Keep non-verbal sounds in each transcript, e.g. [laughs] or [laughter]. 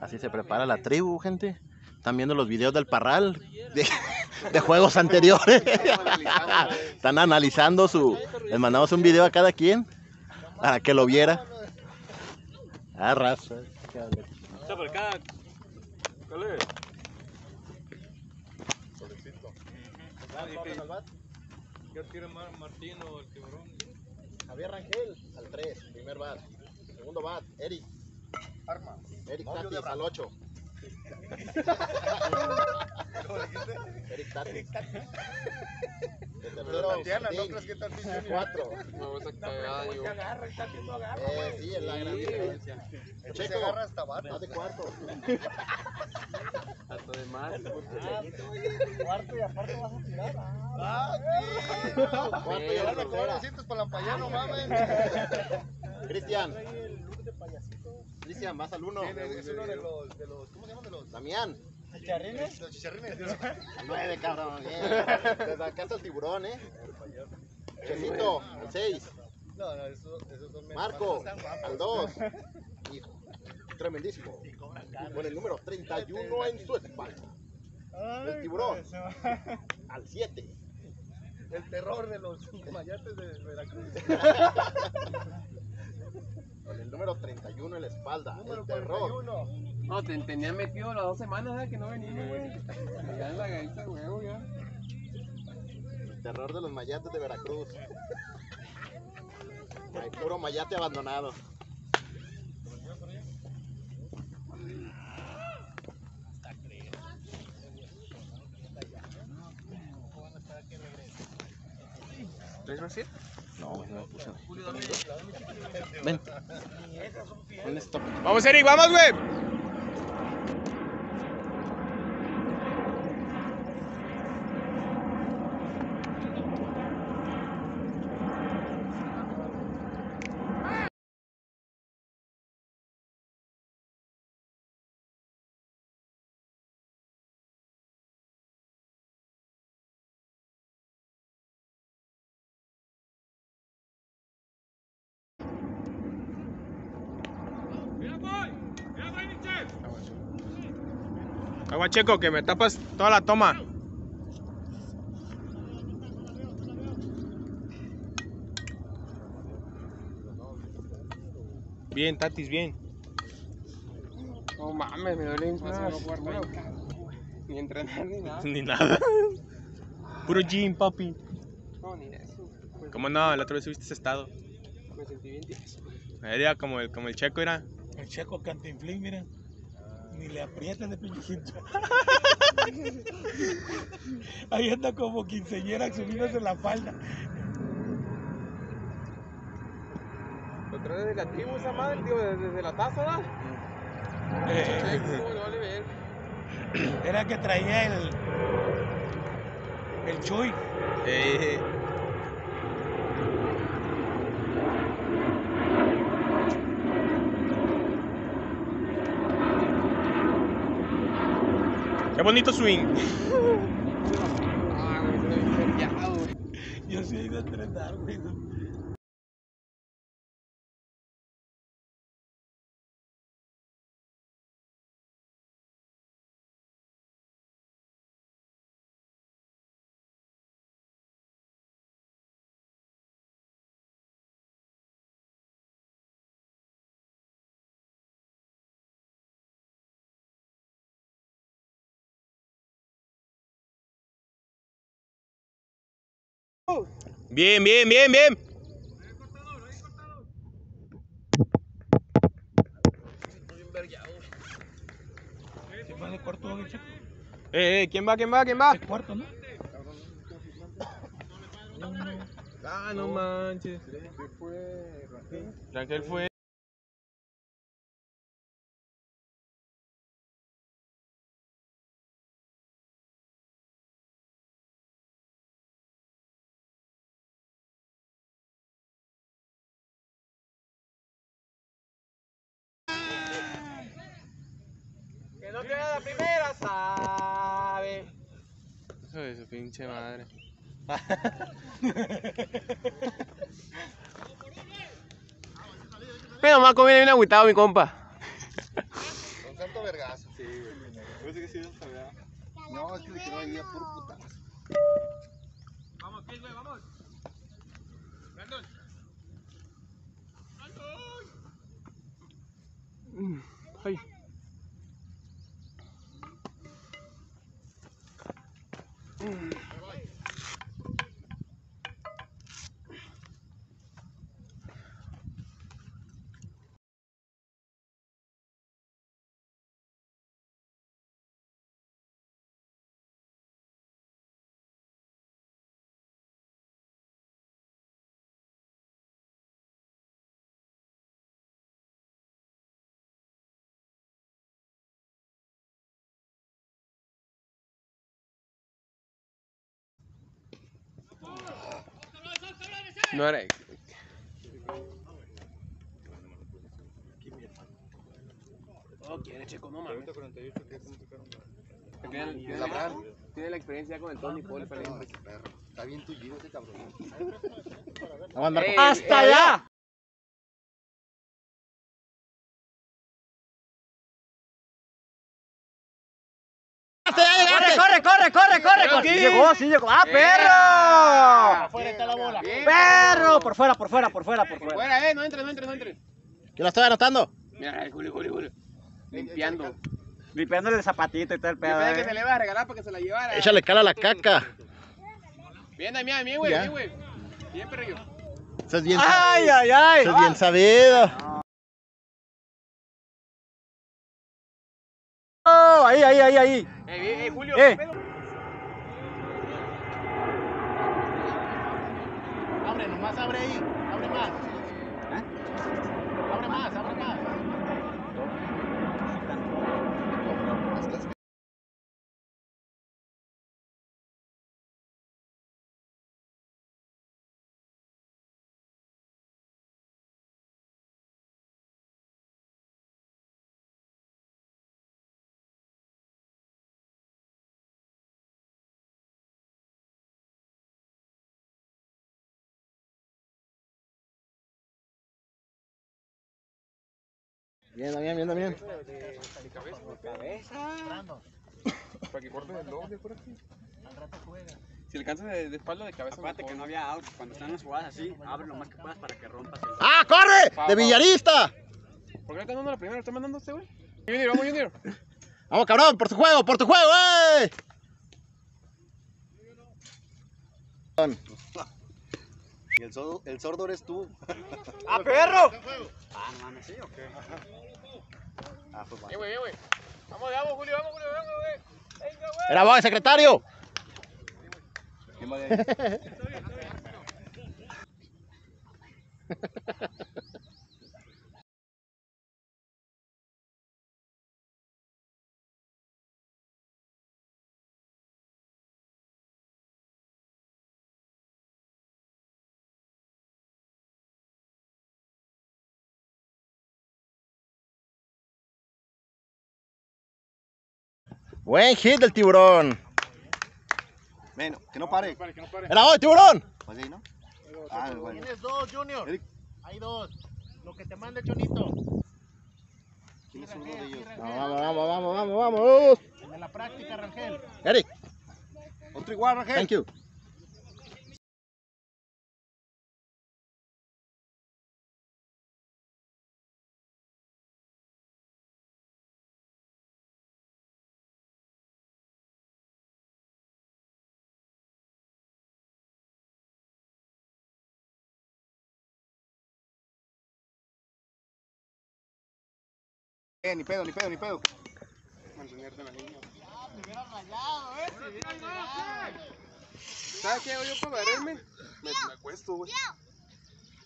Así se prepara la tribu, gente. Están viendo los videos del Parral de, [laughs] juegos anteriores. [laughs] Están analizando su. Les mandamos un video a cada quien para que lo viera. Ah, raza. Está por acá. ¿Cuál es? Yo quiero más Martín o el tiburón. Javier Rangel al 3, primer bat. Segundo bat, Eric. Arma. Eric Tatis al 8. Eric Tatis. El tercero, Tatiana, ¿no crees que Tatis Junior? 4. No, esa cagada, agarra, el Tatis no agarra, Eh, sí, es la gran diferencia. Checo, agarra hasta bate. vas de cuarto. [laughs] Hasta de más. Cuarto y aparte vas a tirar. Ah, Cuarto y asientos para la payá, no mames. [laughs] Cristian. Cristian, vas al 1. ¿Quién es? Es uno de los, de los, ¿cómo se llaman? De los, Damián. ¿Chicharrines? Los chicharrines. Al 9, cabrón. [laughs] bien. Desde acá está el tiburón, ¿eh? Chesito, al 6. No, no, esos, esos son menos. Marco, al 2. [laughs] Hijo, tremendísimo. Con el número 31 en su espalda. El tiburón. Al 7. El terror de los mayates de Veracruz. [laughs] Con el número 31 en la espalda. Número El terror. 41. No, te tenía metido las dos semanas ¿eh? que no venía, güey. Ya en la gaita, huevo, ya. El terror de los mayates de Veracruz. Hay puro mayate abandonado. ¿Traes Brasil? No, no me puse. Ven. Vamos, Eric, vamos, güey. Checo, que me tapas toda la toma. Bien, Tatis, bien. No mames, me duele Ni entrenar ni nada. Ni nada. [laughs] Puro gym, papi. No, ni eso. ¿Cómo no? La otra vez subiste ese estado. Me sentí bien tieso. Era como el, como el checo era. El checo cantinflín, mira. Ni le aprietan de pellizquito. [laughs] Ahí anda como quinceñera subiéndose la falda. Lo traes desde la tribu esa madre, tío, desde, la taza. Eh, no ver. era que traía el. El chuy. Eh, bonito swing. Ah. [laughs] Yo sí he ido a entrenar, güey. Bien, bien, bien, bien. Fue de cuarto el checo. Eh, eh, ¿quién va, quién va, quién va? De cuarto, ¿no? Ah, no manches. Rangel fue. Que no queda la primera, sabe. de su pinche madre. Pero más conviene bien agüitado, mi compa. Con santo vergazo. Sí, güey. Parece que sí, No, es que le quiero ahí a puro putazo. Vamos, Kiss, güey, vamos. Brandon. Ay. Mm. No era. Oh, quiere Checo, no mames. Tiene, la, Abraham. tiene la experiencia con el Tony Paul. Está bien tullido ese cabrón. Marco. Eh, ¡Hasta eh, allá! Corre. Sí llegó, sí llegó. ¡Ah, perro! Afuera está la bola. ¡Perro! Por fuera, por fuera, por fuera, por fuera. Fuera, eh, no entres, no entres, no entres. Que lo estoy anotando. Mira, Julio, Julio, Julio. Limpiando. Limpiándole el zapatito y todo el pedo. Espera que eh. se le va a regalar para que se la llevara. Échale cala a la caca. Bien, Damián, bien, güey, Ya. bien, güey. Bien, perrillo. Eso es bien, ¡Ay, ay, ay! eso es bien sabido. Oh, ahí, ahí, ahí, ahí. Eh, bien, eh, Julio. Eh. ¿qué pedo? Abre, nomás abre ahí. Abre más. Abre más, abre más. Bien, bien, bien, bien. Para que cortes el doble por aquí. Si alcanzas de, de espalda de cabeza. Acuérdate que no había out. Cuando están las jugadas así, abre lo más que puedas para que rompas el. ¡Ah, corre! ¡De Villarista! ¿Por qué le están dando la primera? ¿Lo están mandando a este güey? Junior, vamos, Junior. [laughs] Vamos, cabrón, por tu juego, por tu juego, ¡eh! Y el sordo, el sordo eres tú. [laughs] ¡Ah, perro! Ah, no mames, ¿sí o qué? Ah, fue mal. Bien, güey, bien, güey. Vamos, vamos, Julio, vamos, Julio, vamos, güey. Venga, güey. Era vos, secretario. ¿Quién va de ahí? [laughs] [laughs] Buen hit del tiburón. Ven, que no pare. Era hoy, tiburón. Pues ahí, ¿no? Ah, bueno. Tienes dos, Junior. Eric. Hay dos. Lo que te mande Chonito. ¿Quién es uno de ellos? Vamos, vamos, vamos, vamos, vamos. En la práctica, Rangel. Eric, Otro igual, Rangel. thank you. Eh, ni pedo, ni pedo, ni pedo. Mantenerte en la línea. ¿Sabes qué hago yo para verme? Me, me acuesto, güey.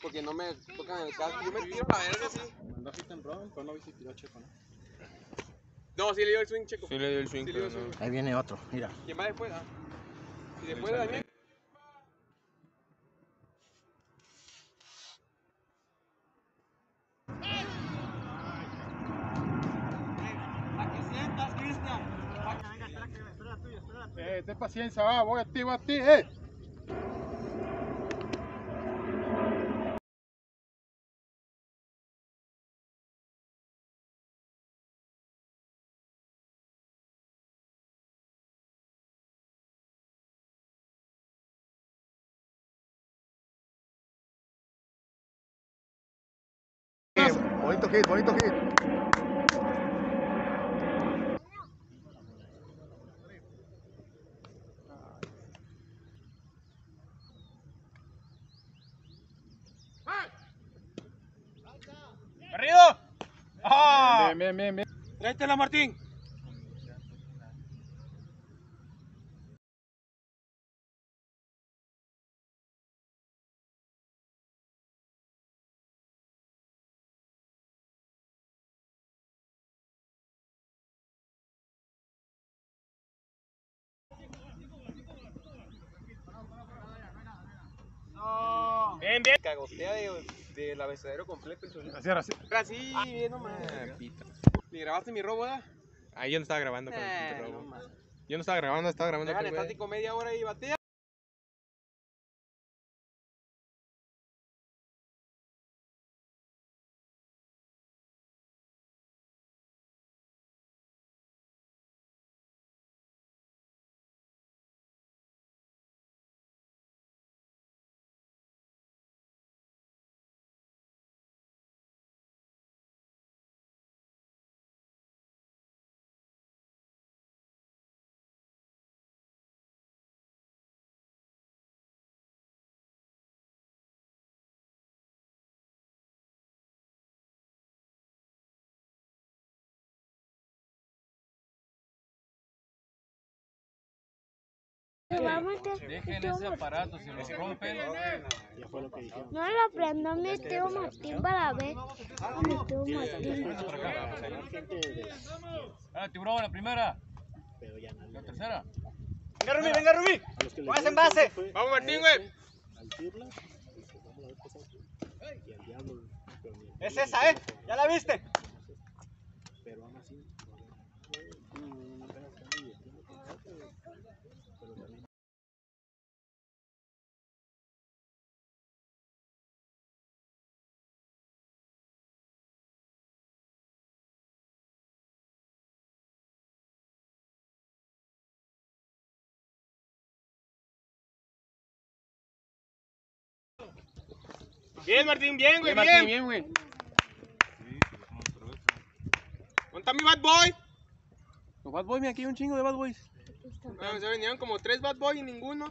Porque no me tocan el casco. Yo me tiro la verga así. No, sí le dio el swing checo. Sí le dio el swing, Sí le dio pero el no. swing. Ahí viene otro, mira. ¿Quién va después? Ah. Y después de Daniel. Paciencia, va, voy a ti, voy a ti, eh. Bonito hit, bonito hit. ¡Arriba! ¡Ah! Bien, bien, bien, bien. Tráetela, Martín. Bien, bien. Cagotea del abecedero completo el sonido. Así, así. Así, bien nomás. ¿Y grabaste mi robo, eh? Ahí yo no estaba grabando con el Eh, robo. Yo no estaba grabando, estaba grabando con Déjale estático media hora y batea. Dejen ese aparato, si lo rompen. No lo prendo, mi tío Martín para ver. Mi tío Martín. Ah, tiburón, la primera. La tercera. Venga, Rubí, venga, Rubí. Vas en base. Vamos, Martín, güey. Es esa, ¿eh? ¿Ya la viste? Bien, Martín, bien, güey, bien. bien, güey. ¿Dónde está mi bad boy? Los bad boys, mira, aquí hay un chingo de bad boys. Ah, se venían como tres bad boys y ninguno.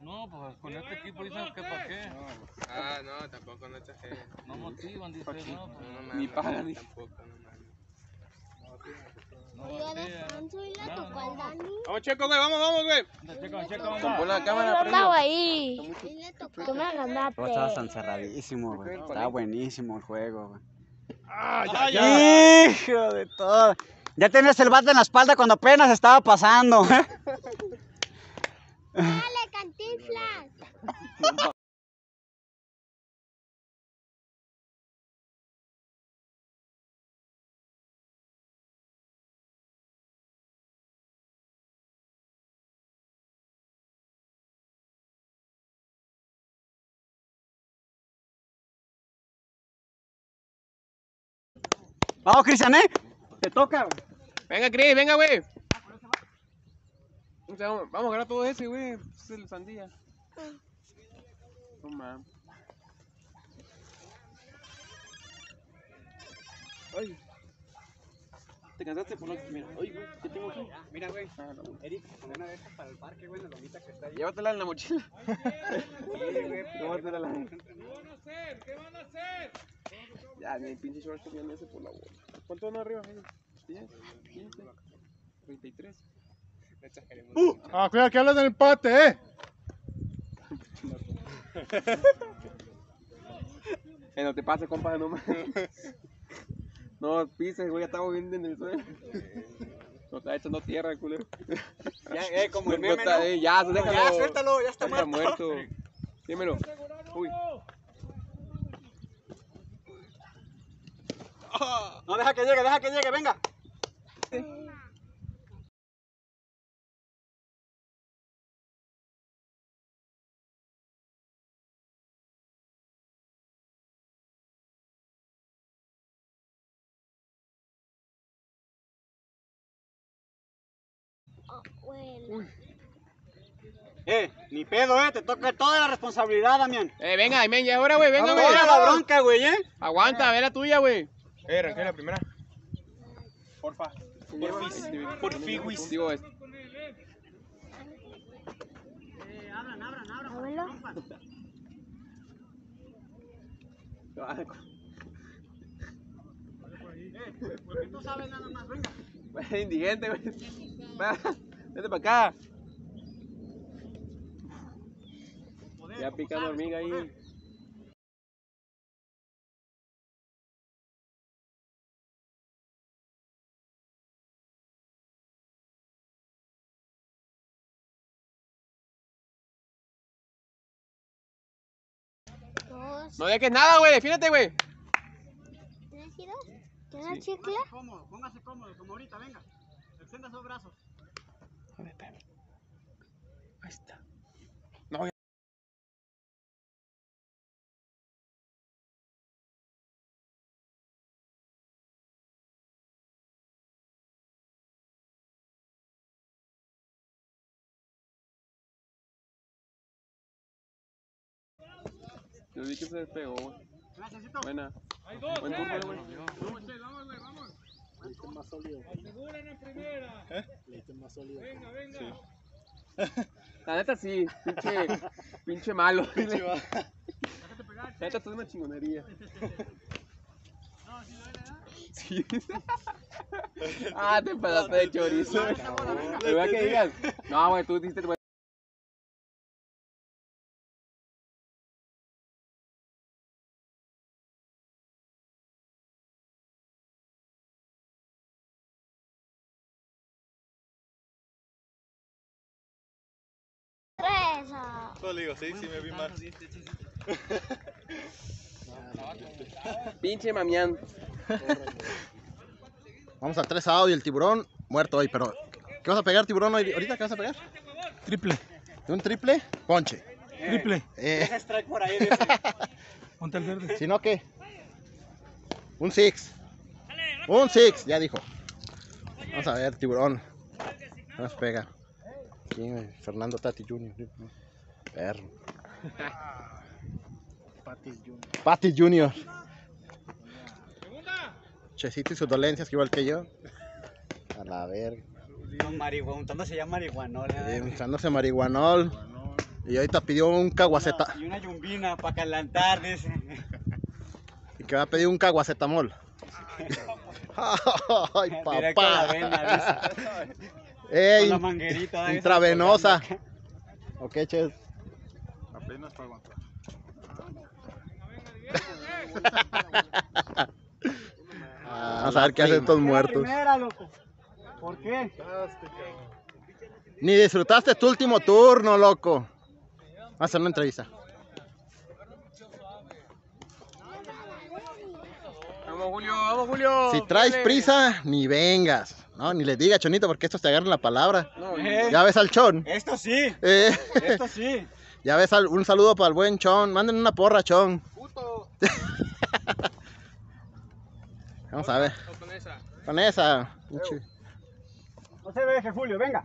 No, pues con este equipo dicen que para qué. Ah, no, tampoco, no exageres. No motivan, dice, no, pues, No, Ni pagan, ni tampoco, no mames. Descanso y tocó al Dani. Vamos, Checo, güey, vamos, vamos, güey. Checa, checa, anda. la estaba ahí. Tú me ganaste. Estabas encerradísimo, güey. Estaba buenísimo el juego, güey. Ah, ya. Hijo de todo. Ya tenías el bate en la espalda cuando apenas estaba pasando. [laughs] Dale, cantinflas. [laughs] Vamos, Cristian, ¿eh? Te toca, güey. Venga, Chris, venga, güey. O sea, Vamos a agarrar todo ese, güey. Es el sandía. No mames. Ay. ¿Te cansaste por la... Mira, ay, güey, ¿qué tengo aquí? Mira, güey. Ah, no. Eric, una de estas para el parque, güey, la lomita que está ahí. Llévatela en la mochila. güey. Llévatela la ¿Qué van a hacer? ¿Qué van a hacer? Ya, mi pinche short viene ese por la bola. ¿Cuánto van arriba? ahí? 10, 15, 33. No exageremos. Ah, cuidado que hablas del empate, eh. [laughs] Eh, no te pases, compa, no mames. [laughs] No pises, güey, ya estamos viendo en el suelo. [laughs] No está echando tierra, culero. Ya, eh, como el No meme, está- ¿no? eh, ya, déjalo. Ya, suéltalo, ya está Está muerto. muerto. Dímelo. Uy. [laughs] No, deja que llegue, deja que llegue, venga. Uy. Eh, ni pedo, eh, te toca toda la responsabilidad, Damián. Eh, venga, Damián, ya ahora, güey, venga, güey. Ahora la bronca, güey, eh. Aguanta, ve la tuya, güey. Eh, arranqué la primera. Porfa. Porfis. Porfis. Digo, es- Abuelo. Tú [laughs] sabes nada más, venga. Indigente, güey. Vete para acá. Ya picando hormiga ahí. Dos. No dejes nada, güey. Defiéndete, güey. ¿Tienes ido? ¿Tienes chicle? Cómodo, póngase cómodo, como ahorita, venga. Extienda sus brazos. Ahí está. Yo vi que se despegó, güey. Buena. Buen turno, güey. La neta sí, pinche, pinche malo. La neta es una chingonería. Sí. Ah, te pasaste de chorizo. Me voy a que digas. No, güey, tú diste. Ah. Solo digo, sí, sí me vi mal. Pinche mamián. Vamos al 3 out y el tiburón muerto hoy, pero ¿qué vas a pegar tiburón hoy? ahorita? ¿Qué vas a pegar? Triple, ¿Un triple? Ponche. triple. Eh, Deja strike por ahí. [laughs] Ponte el verde. si no, ¿qué? Un six. Un six, ya dijo. Vamos a ver, tiburón. ¿Qué nos pega? Güey, Fernando Tati Jr. Perro. Pati Jr. Checito y sus dolencias, que igual que yo. A la verga. Untándose ya marihuanol. Eh, Echándose marihuanol. Y ahorita pidió un caguaceta. Y una yumbina para calentar, dice. Y que va a pedir un caguacetamol. [laughs] [laughs] Ay, papá. Ey, Con la manguerita. esa intravenosa. Ok, ches. Apenas para aguantar. Vamos a ver qué hacen estos muertos. Primera, loco. ¿Por qué? Ni disfrutaste tu último turno, loco. Vamos a hacer una entrevista. Vamos, Julio, vamos, Julio. Si traes prisa, ni vengas. No, ni les diga, Chonito, porque estos te agarran la palabra. No, Eh, Ya ves al Chon. Esto sí, Eh, esto sí. [laughs] ya ves al- un saludo para el buen Chon. Manden una porra, Chon. [laughs] Vamos a ver. con esa. Con esa. No se deje, Julio, venga.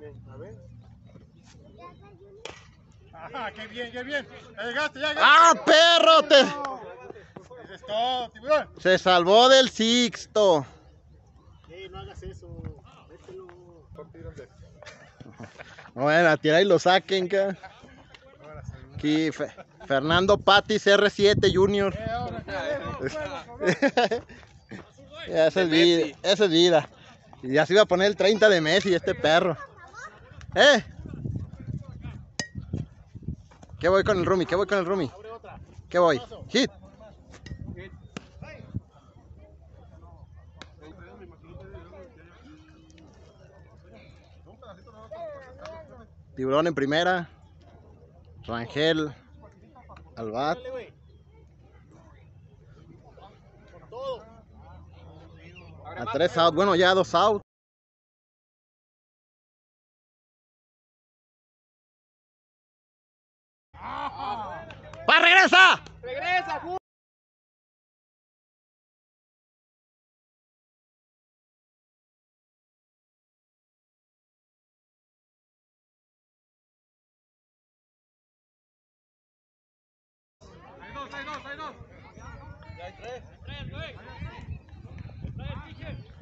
Ajá, qué bien, qué bien. Ya llegaste, ya llegaste. ¡Ah, perro! Te- Eso es todo, tiburón. Se salvó del Sixto. no hagas eso. Mételo. Bueno, a tirar y lo saquen, ca. Aquí, Fe- Fernando Patis R7 Junior. [laughs] Ya, esa es vida, esa es vida. Y ya se iba a poner el 30 de Messi este perro. ¿Eh? ¿Qué voy con el Rumi? ¿Qué voy con el Rumi? ¿Qué voy? Hit. Tiburón en primera. Rangel al bat. A tres out. Bueno, ya dos out. ¡Va, regresa! Regresa, Julio.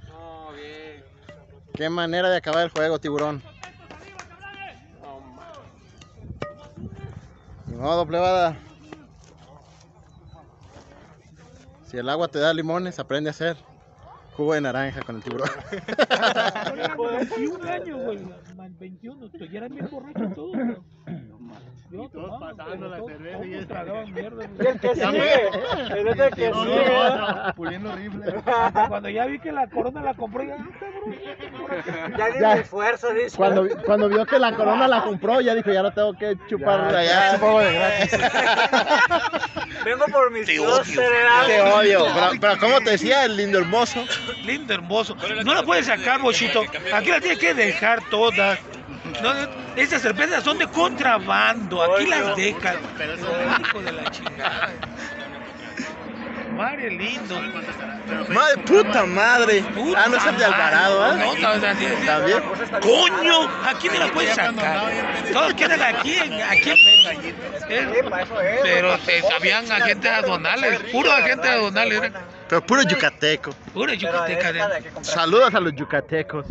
No, bien. Qué manera de acabar el juego, tiburón. Ni modo, plebada. Si el agua te da limones, aprende a hacer jugo de naranja con el tiburón. 21 años, güey. man, 21. tú Ya eran bien borrachos todos, güey. Yo todos pasando la cerveza y tragaban mierda, Y el que sigue, el que sigue. puliendo rifle. Cuando ya vi que la corona la compré, ya. [laughs] Ya di Ya. mi esfuerzo, dice. Cuando, cuando vio que la corona la compró, ya dijo, ya no tengo que chupar allá. [laughs] Vengo por mis dos Te odio. Pero, [laughs] pero como te decía, el lindo hermoso. Lindo, hermoso. No la puedes sacar, bochito. Aquí la tienes que dejar toda. No, esas cervezas son de contrabando. Aquí las dejas. Hijo de la chingada. Madre lindo. Madre puta madre. Puta Ah, no es el de Alvarado, madre. ¿eh? No, no. También. ¡Coño! Aquí no la puedes sacar. Todos quedan aquí aquí Eh. Pero te sabían agentes aduanales, puro agente aduanales, Pero puro yucateco. puro comprar. Saludos a los yucatecos.